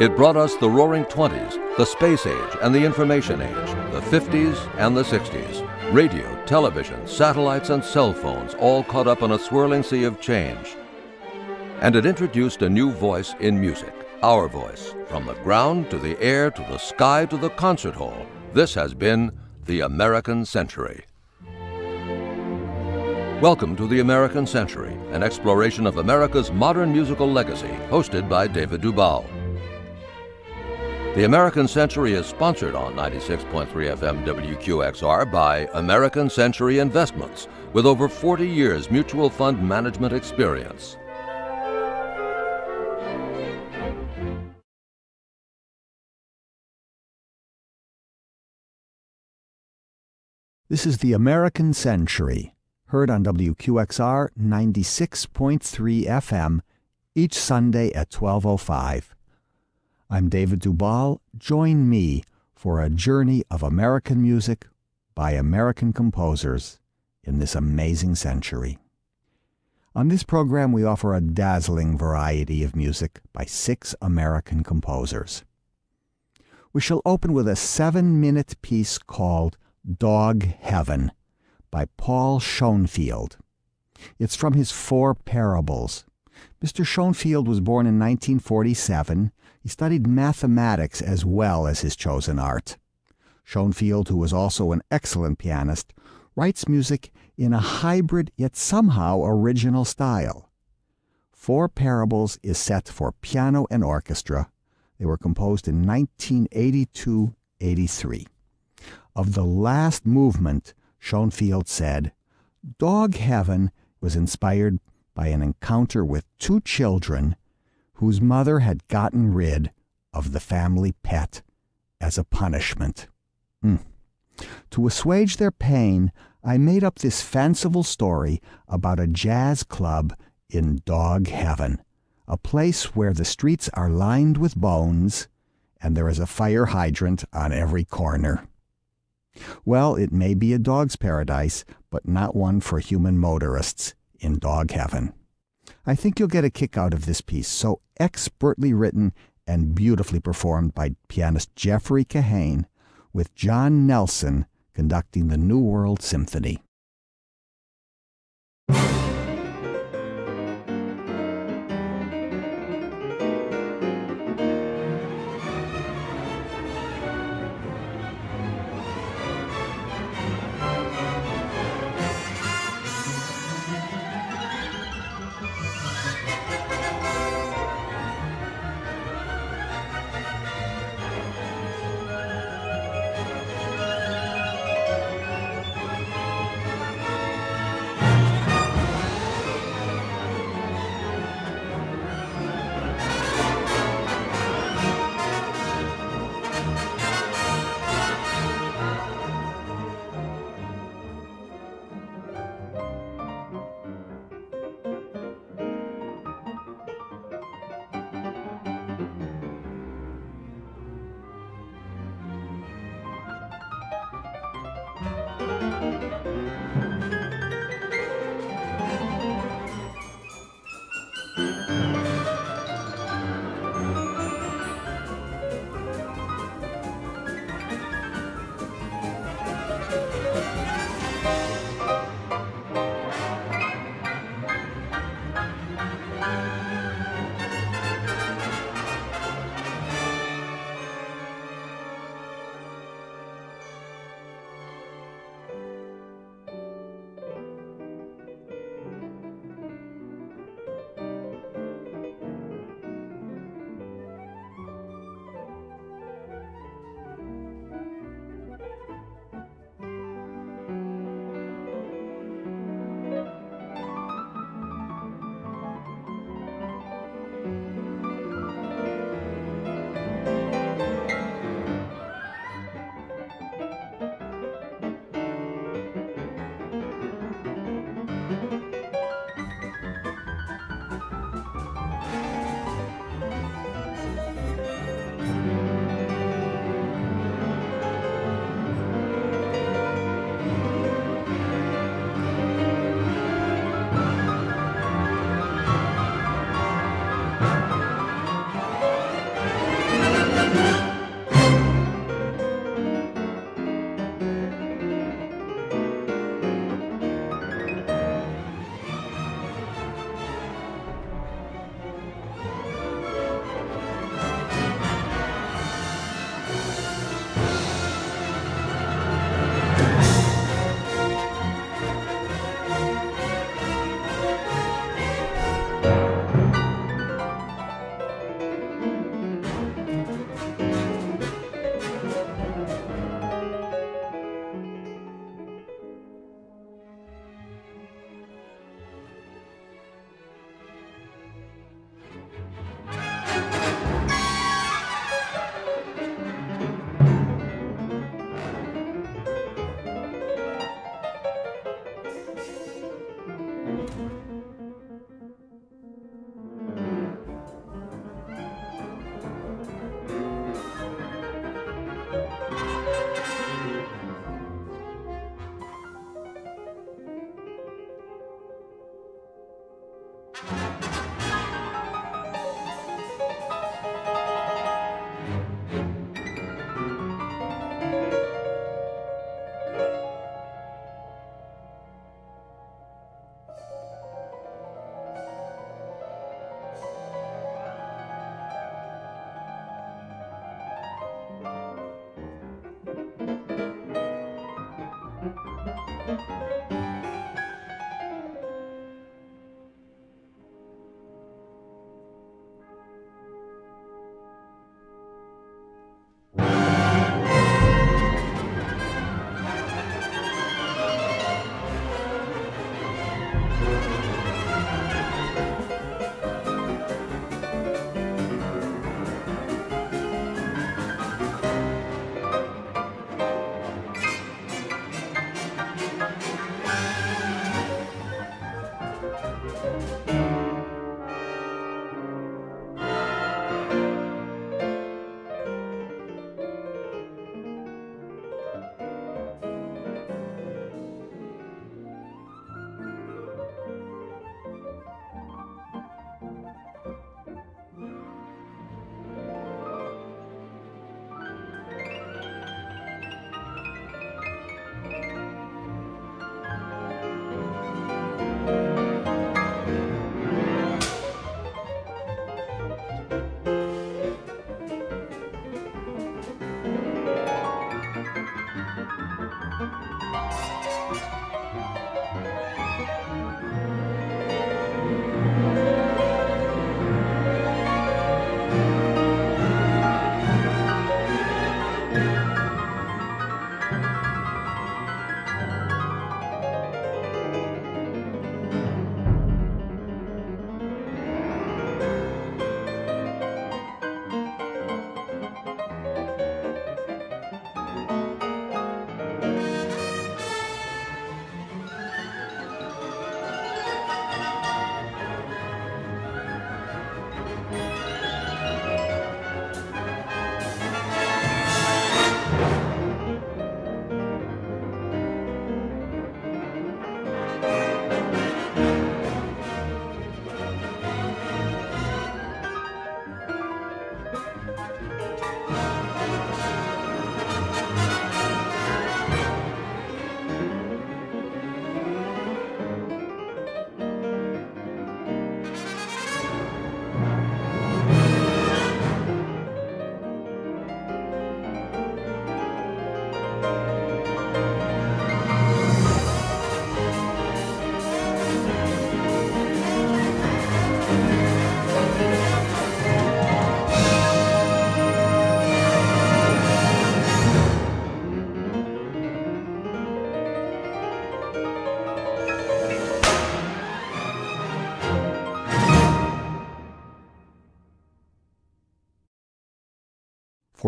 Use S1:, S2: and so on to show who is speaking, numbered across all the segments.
S1: It brought us the roaring 20s, the space age and the information age, the 50s and the 60s. Radio, television, satellites, and cell phones all caught up in a swirling sea of change. And it introduced a new voice in music, our voice. From the ground to the air to the sky to the concert hall, this has been the American Century. Welcome to the American Century, an exploration of America's modern musical legacy, hosted by David Dubal. The American Century is sponsored on 96.3 FM WQXR by American Century Investments, with over 40 years mutual fund management experience.
S2: This is the American Century, heard on WQXR 96.3 FM each Sunday at 1205. I'm David Dubal. Join me for a journey of American music by American composers in this amazing century. On this program, we offer a dazzling variety of music by six American composers. We shall open with a seven minute piece called Dog Heaven by Paul Schoenfield. It's from his Four Parables. Mr. Schoenfield was born in 1947 he studied mathematics as well as his chosen art. Schoenfield, who was also an excellent pianist, writes music in a hybrid yet somehow original style. Four Parables is set for piano and orchestra. They were composed in 1982 83. Of the last movement, Schoenfield said, Dog Heaven was inspired by an encounter with two children whose mother had gotten rid of the family pet as a punishment. Mm. To assuage their pain, I made up this fanciful story about a jazz club in dog heaven, a place where the streets are lined with bones and there is a fire hydrant on every corner. Well, it may be a dog's paradise, but not one for human motorists in dog heaven. I think you'll get a kick out of this piece, so expertly written and beautifully performed by pianist Jeffrey Kahane, with John Nelson conducting the New World Symphony.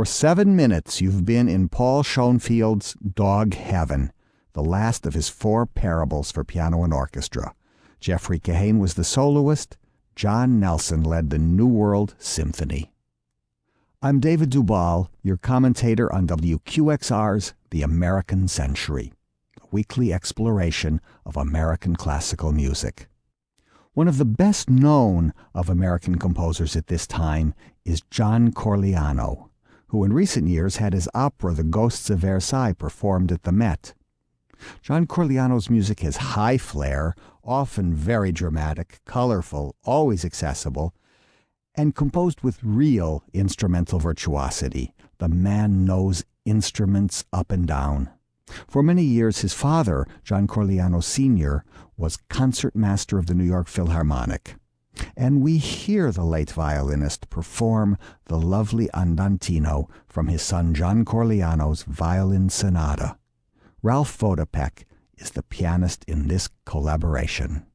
S2: For seven minutes, you've been in Paul Schoenfield's Dog Heaven, the last of his four parables for piano and orchestra. Jeffrey Kahane was the soloist. John Nelson led the New World Symphony. I'm David Dubal, your commentator on WQXR's The American Century, a weekly exploration of American classical music. One of the best known of American composers at this time is John Corigliano, who in recent years had his opera The Ghosts of Versailles performed at the Met. John Corigliano's music has high flair, often very dramatic, colorful, always accessible, and composed with real instrumental virtuosity. The man knows instruments up and down. For many years, his father, John Corigliano Sr., was concertmaster of the New York Philharmonic. And we hear the late violinist perform the lovely Andantino from his son John Corigliano's Violin Sonata. Ralph Votapek is the pianist in this collaboration.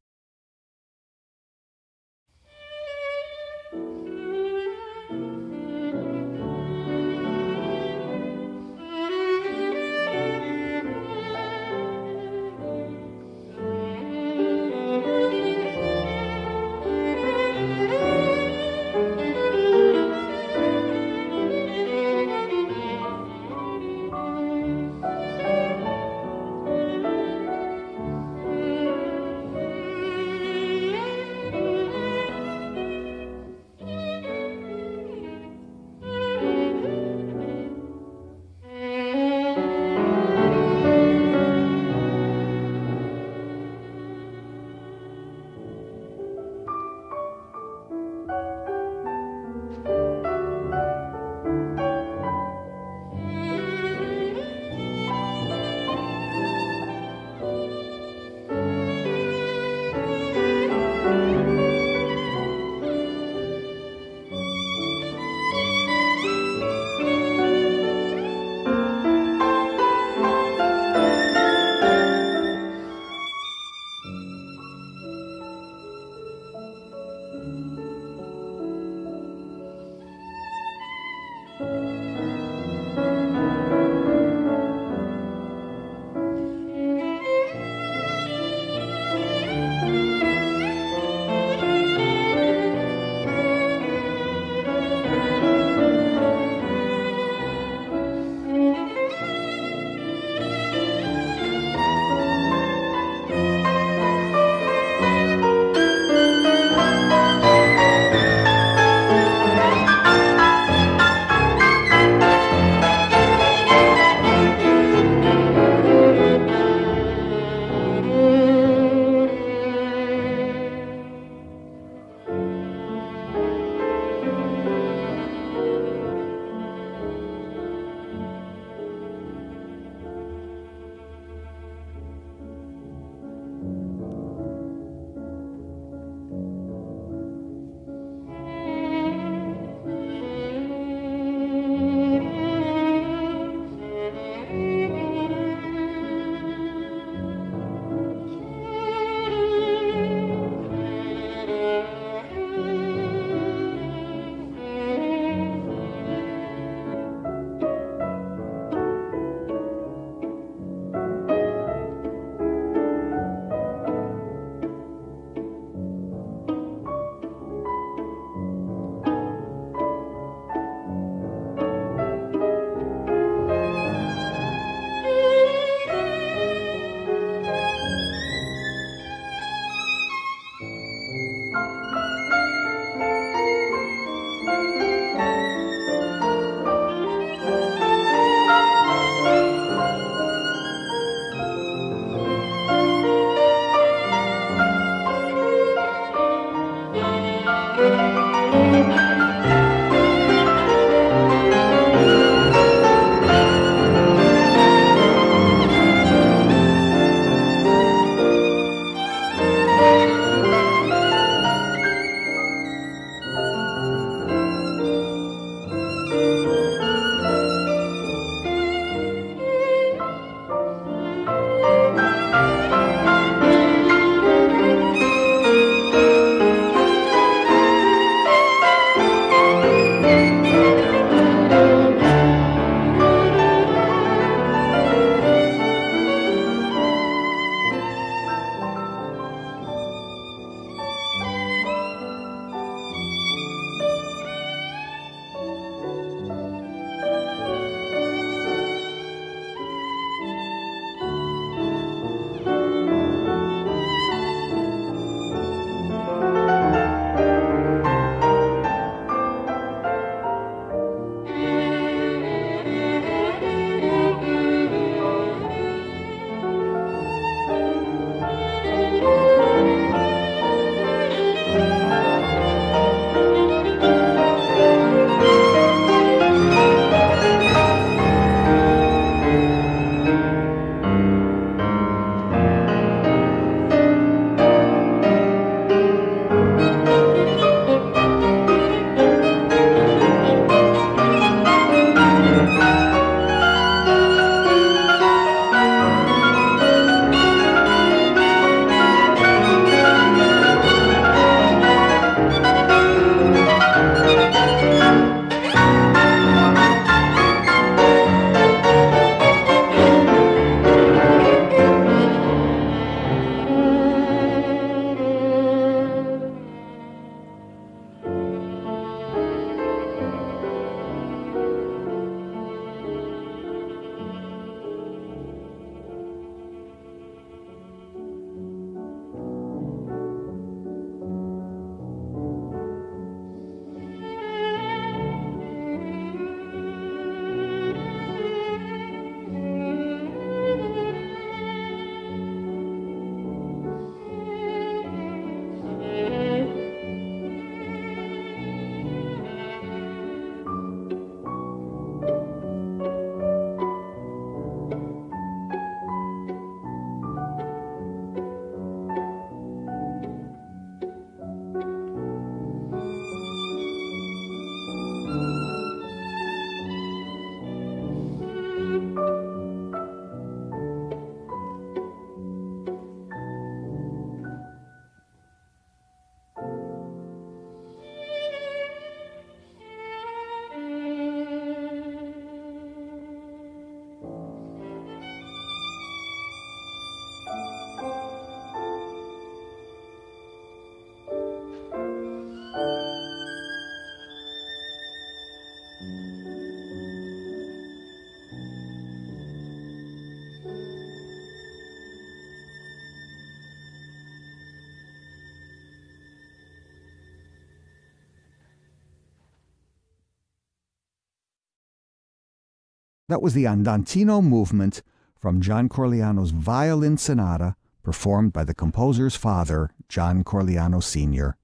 S2: That was the Andantino movement from John Corigliano's Violin Sonata, performed by the composer's father, John Corigliano Sr.,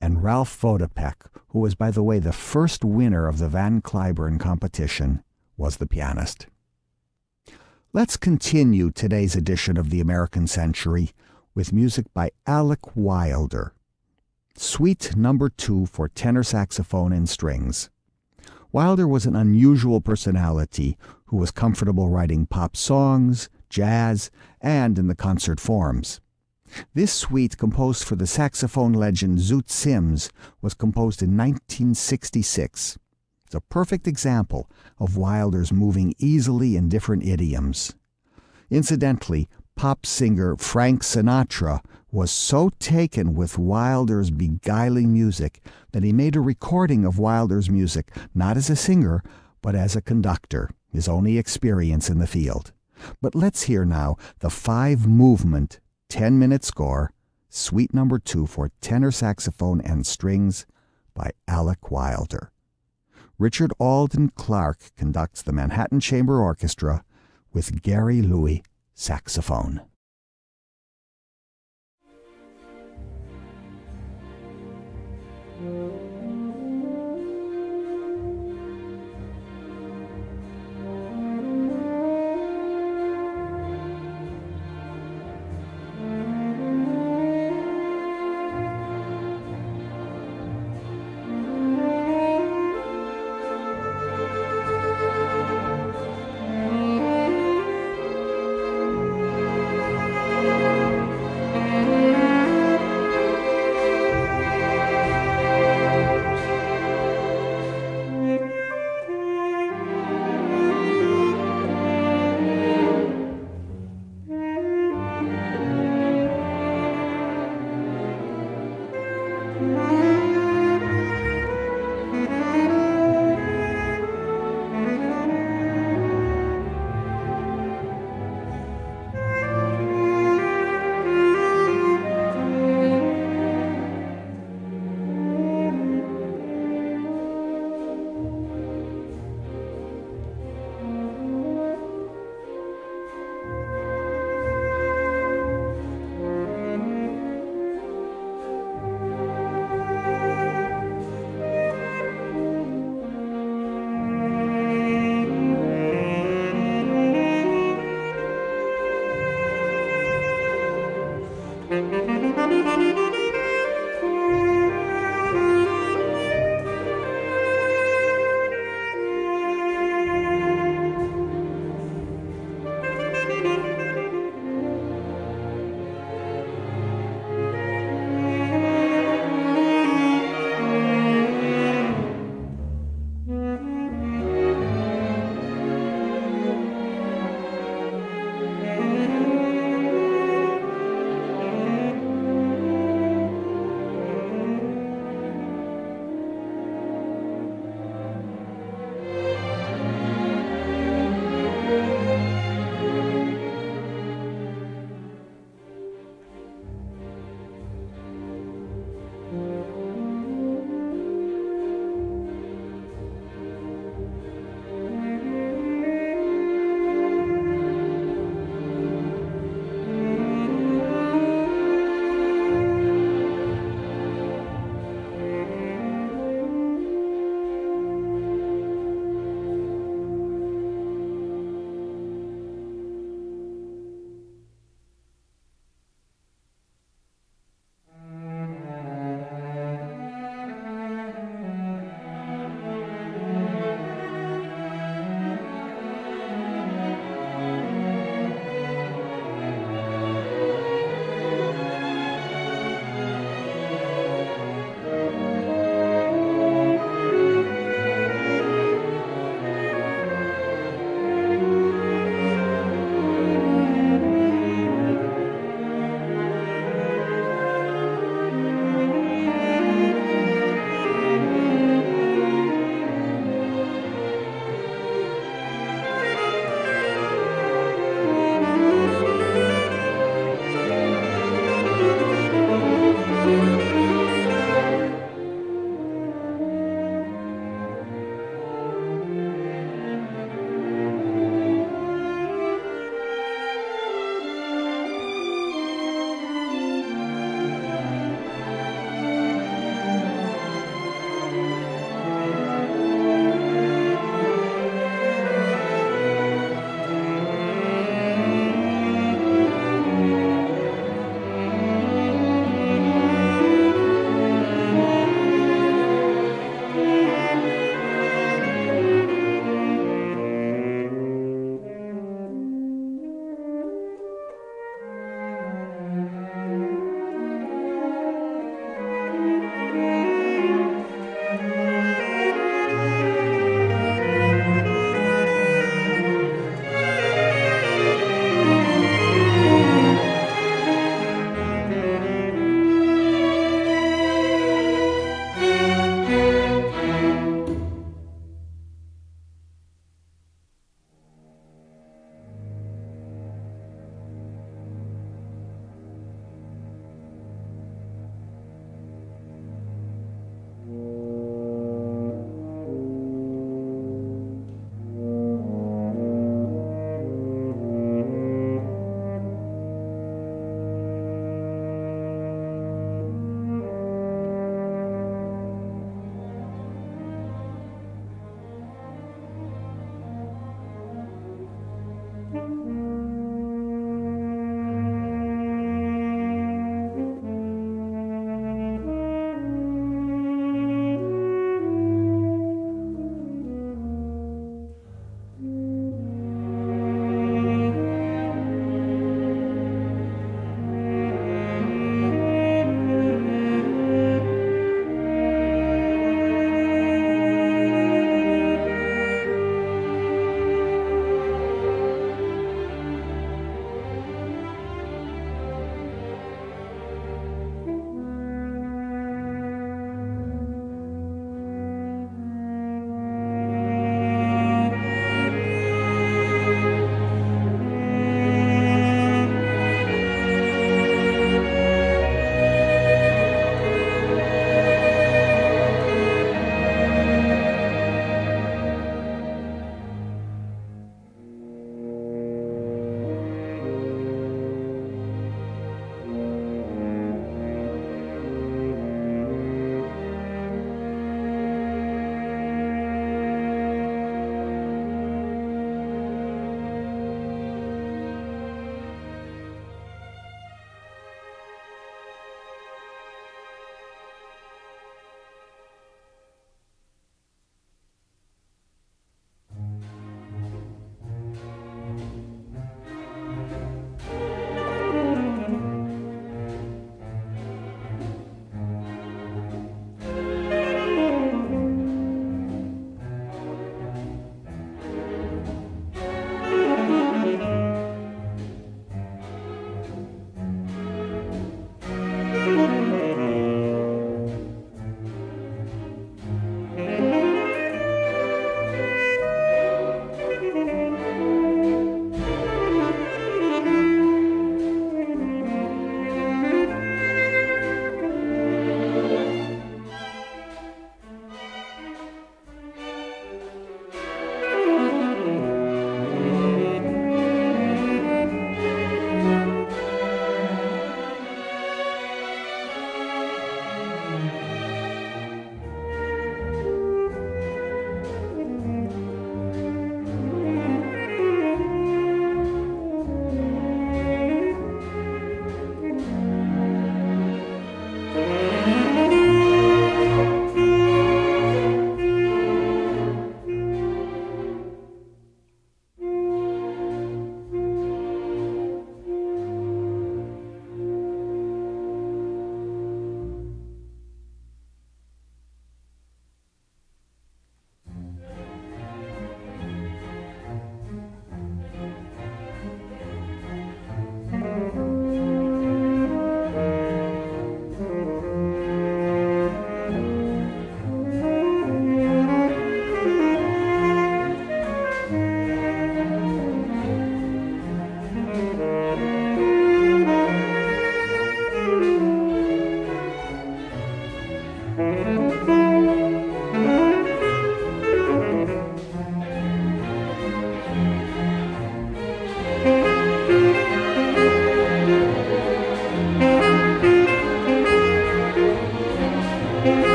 S2: and Ralph Votapek, who was, by the way, the first winner of the Van Cliburn competition, was the pianist. Let's continue today's edition of the American Century with music by Alec Wilder. Suite number two for tenor saxophone and strings. Wilder was an unusual personality who was comfortable writing pop songs, jazz, and in the concert forms. This suite, composed for the saxophone legend Zoot Sims, was composed in 1966. It's a perfect example of Wilder's moving easily in different idioms. Incidentally, pop singer Frank Sinatra was so taken with Wilder's beguiling music that he made a recording of Wilder's music not as a singer, but as a conductor, his only experience in the field. But let's hear now the five movement, 10 minute score, Suite number two for tenor saxophone and strings by Alec Wilder. Richard Alden Clark conducts the Manhattan Chamber Orchestra with Gary Louie saxophone.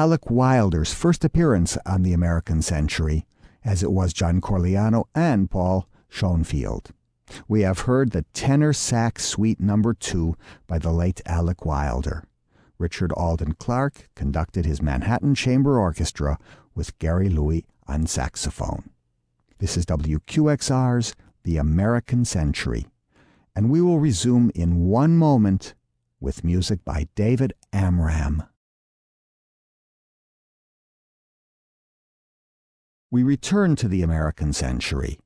S2: Alec Wilder's first appearance on the American Century, as it was John Corigliano and Paul Schoenfield. We have heard the tenor sax suite number two by the late Alec Wilder. Richard Alden Clark conducted his Manhattan Chamber Orchestra with Gary Louie on saxophone. This is WQXR's The American Century, and we will resume in one moment with music by David Amram. We return to the American century,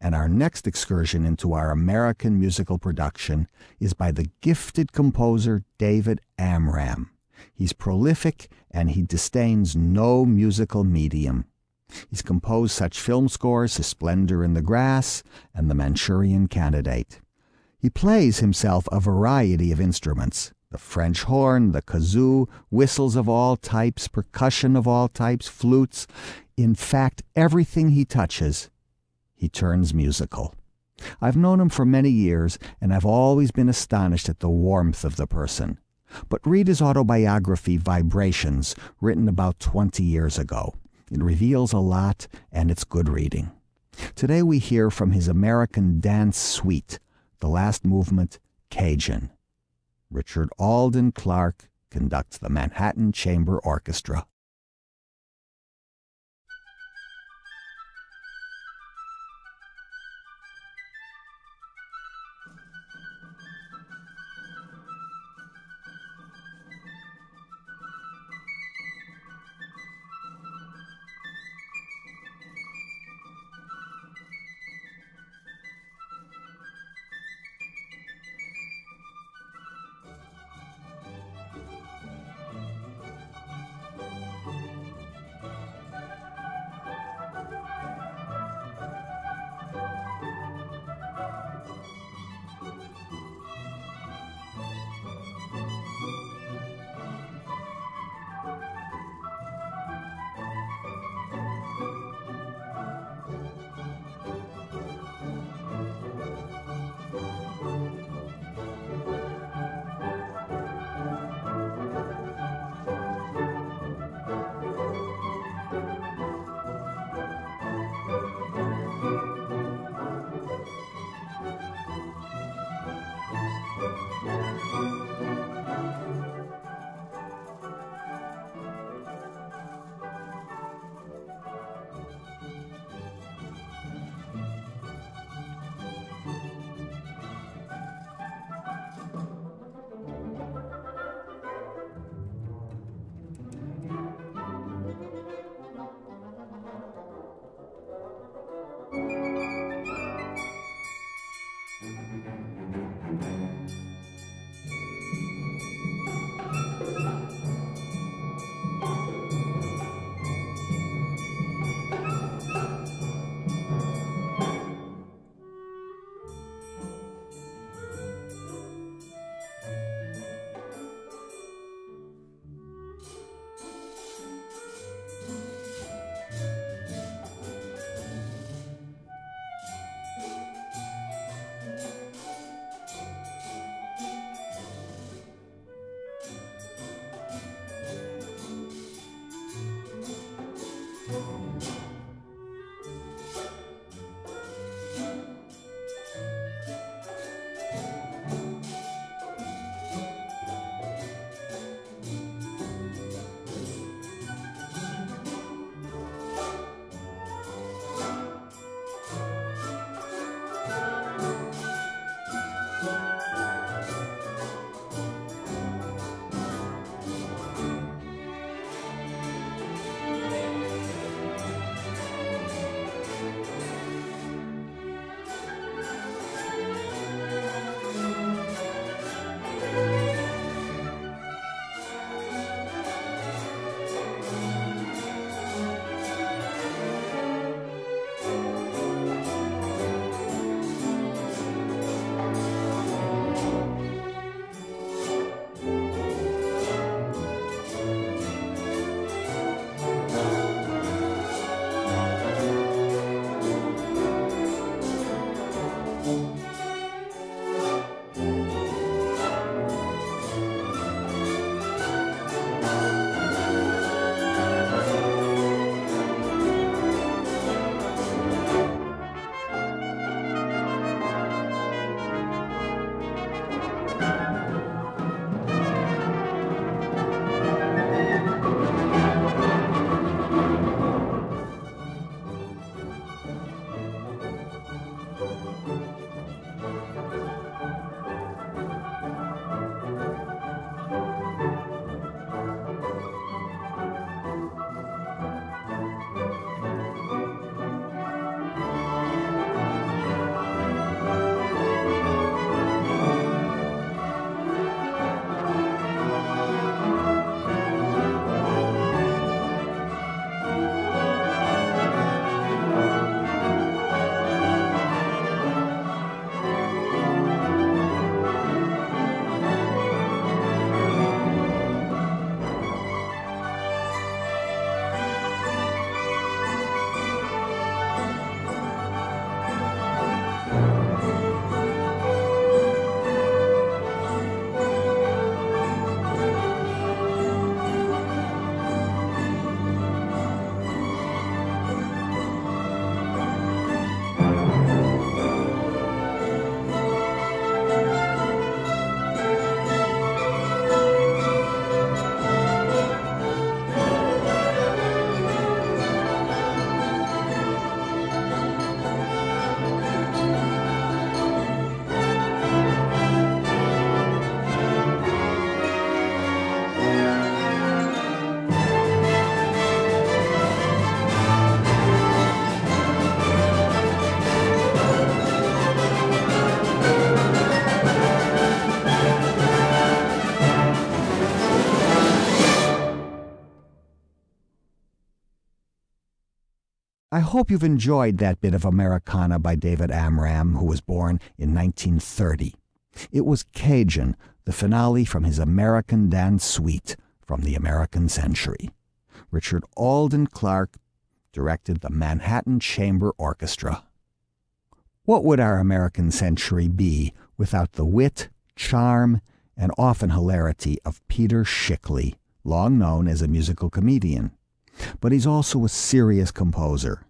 S2: and our next excursion into our American musical production is by the gifted composer David Amram. He's prolific and he disdains no musical medium. He's composed such film scores as Splendor in the Grass and The Manchurian Candidate. He plays himself a variety of instruments the French horn, the kazoo, whistles of all types, percussion of all types, flutes. In fact, everything he touches, he turns musical. I've known him for many years, and I've always been astonished at the warmth of the person. But read his autobiography, Vibrations, written about 20 years ago. It reveals a lot, and it's good reading. Today we hear from his American Dance Suite, the last movement, Cajun. Richard Alden Clark conducts the Manhattan Chamber Orchestra. I hope you've enjoyed that bit of Americana by David Amram, who was born in 1930. It was Cajun, the finale from his American Dance Suite from the American Century. Richard Alden Clark directed the Manhattan Chamber Orchestra. What would our American century be without the wit, charm, and often hilarity of Peter Schickele, long known as a musical comedian? But he's also a serious composer.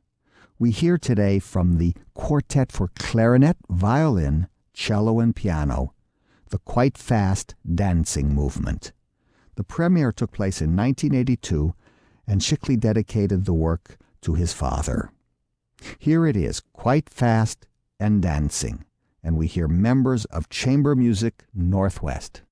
S2: We hear today from the Quartet for Clarinet, Violin, Cello, and Piano, the Quite Fast Dancing Movement. The premiere took place in 1982, and Schickele dedicated the work to his father. Here it is, Quite Fast and dancing, and we hear members of Chamber Music Northwest.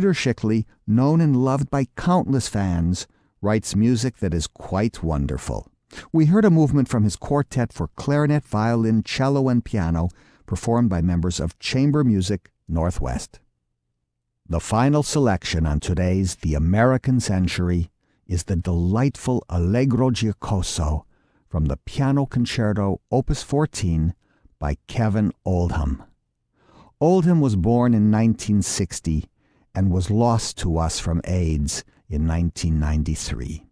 S2: Peter Schickele, known and loved by countless fans, writes music that is quite wonderful. We heard a movement from his quartet for clarinet, violin, cello, and piano, performed by members of Chamber Music Northwest. The final selection on today's The American Century is the delightful Allegro Giocoso from the Piano Concerto Opus 14 by Kevin Oldham. Oldham was born in 1960 and was lost to us from AIDS in 1993.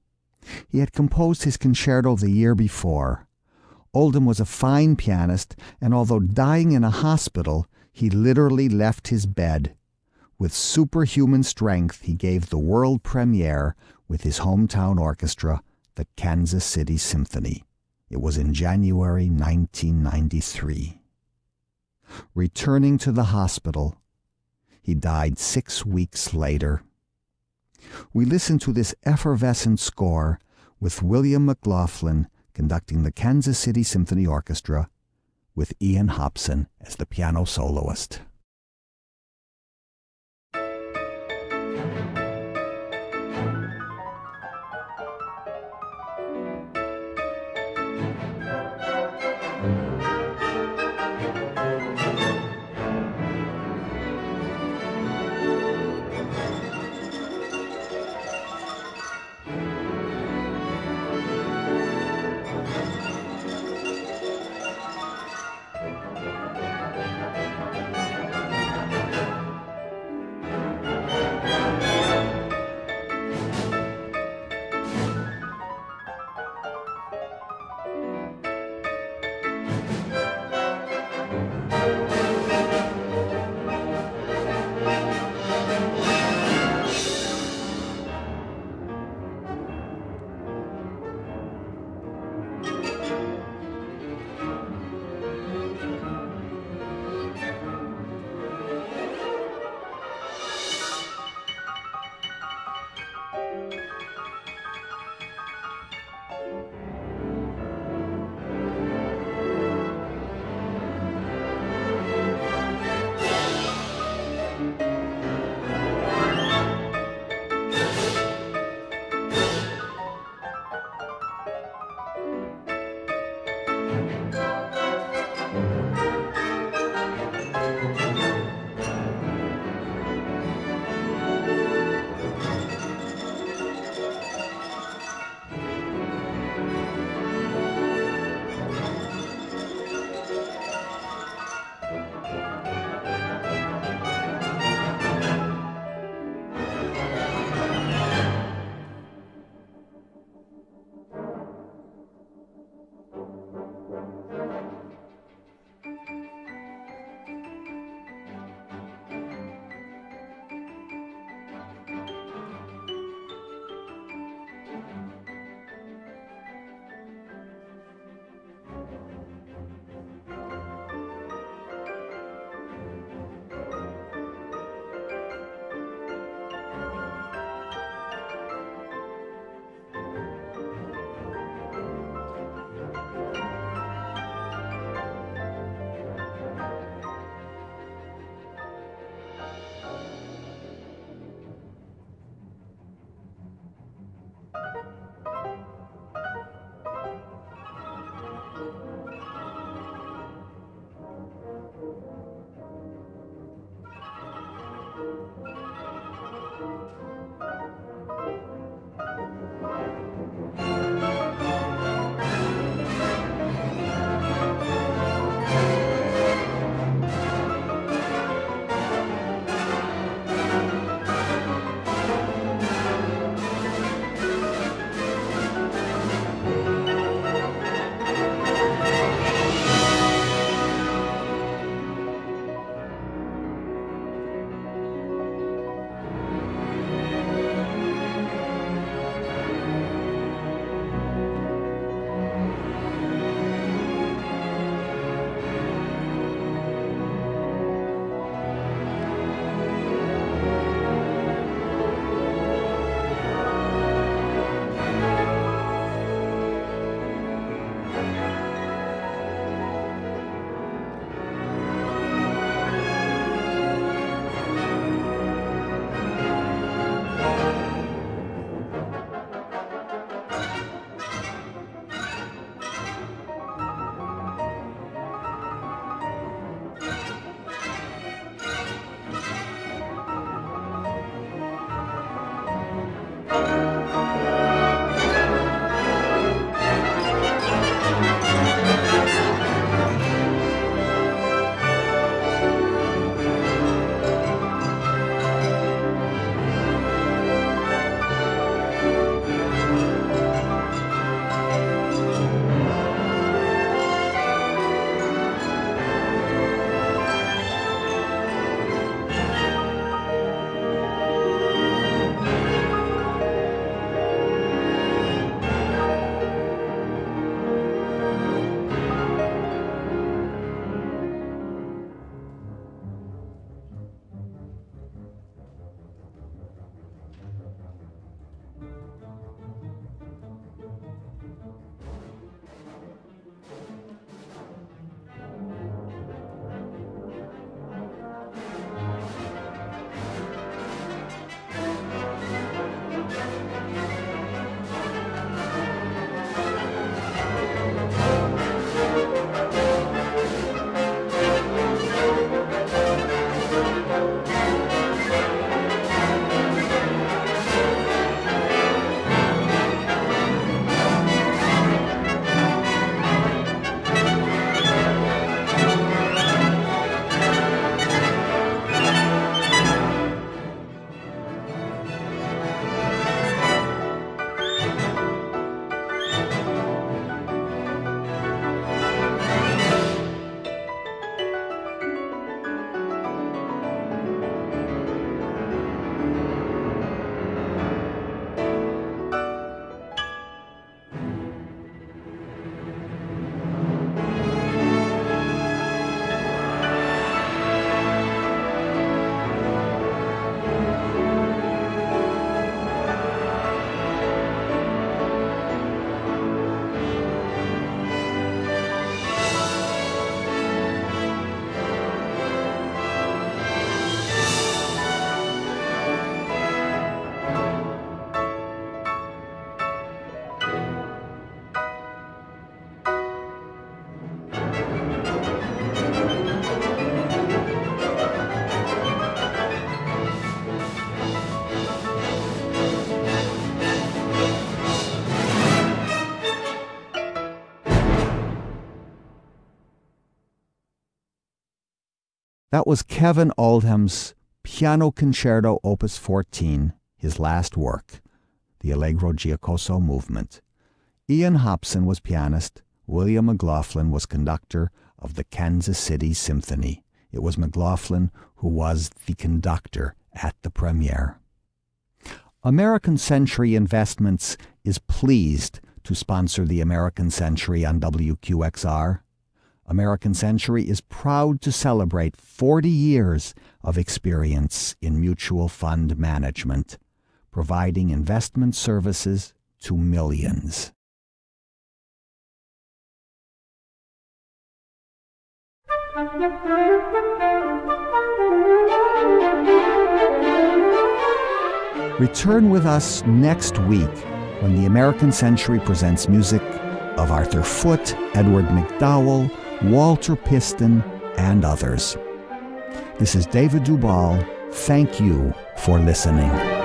S2: He had composed his concerto the year before. Oldham was a fine pianist, and although dying in a hospital, he literally left his bed. With superhuman strength, he gave the world premiere with his hometown orchestra, the Kansas City Symphony. It was in January 1993. Returning to the hospital, he died six weeks later. We listen to this effervescent score with William McLaughlin conducting the Kansas City Symphony Orchestra with Ian Hobson as the piano soloist. That was Kevin Oldham's Piano Concerto Opus 14, his last work, the Allegro Giocoso movement. Ian Hobson was pianist, William McLaughlin was conductor of the Kansas City Symphony. It was McLaughlin who was the conductor at the premiere. American Century Investments is pleased to sponsor the American Century on WQXR. American Century is proud to celebrate 40 years of experience in mutual fund management, providing investment services to millions. Return with us next week when the American Century presents music of Arthur Foote, Edward MacDowell, Walter Piston, and others. This is David Dubal. Thank you for listening.